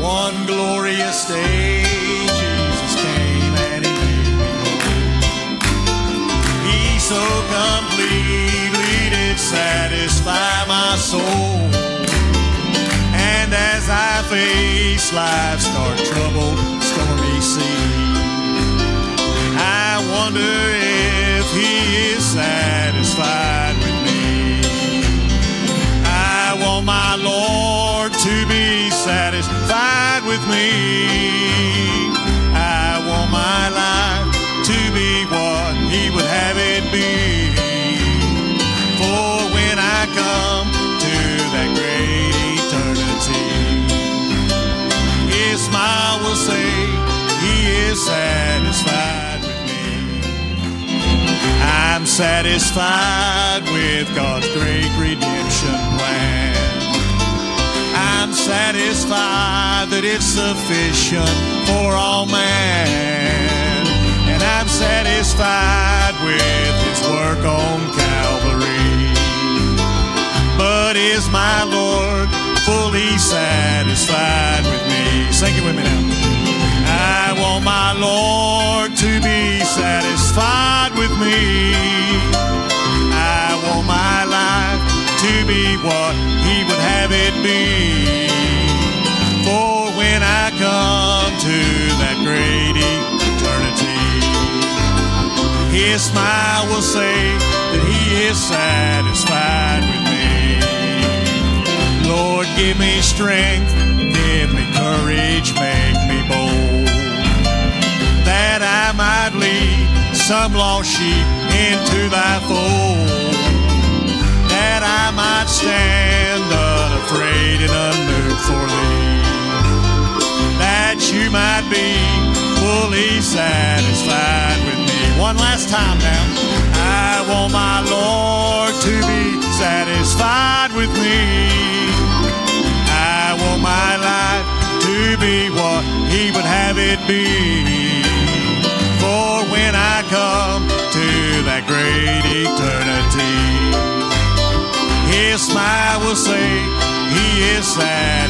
One glorious day, Jesus came and he made me whole. He so completely did satisfy my soul. And as I face life's dark, troubled, stormy sea, I wonder if he is satisfied satisfied with me. I want my life to be what he would have it be. For when I come to that great eternity, his smile will say he is satisfied with me. I'm satisfied with God's satisfied that it's sufficient for all man. And I'm satisfied with his work on Calvary. But is my Lord fully satisfied with me? Sing it with me now. I want my Lord to be satisfied with me. I want my life to be what He would have it be. His smile will say that He is satisfied with me. Lord, give me strength, give me courage, make me bold, that I might lead some lost sheep into thy fold, that I might stand unafraid and unmoved for thee, that you might be fully satisfied. One last time now. I want my Lord to be satisfied with me. I want my life to be what He would have it be. For when I come to that great eternity, His smile will say He is satisfied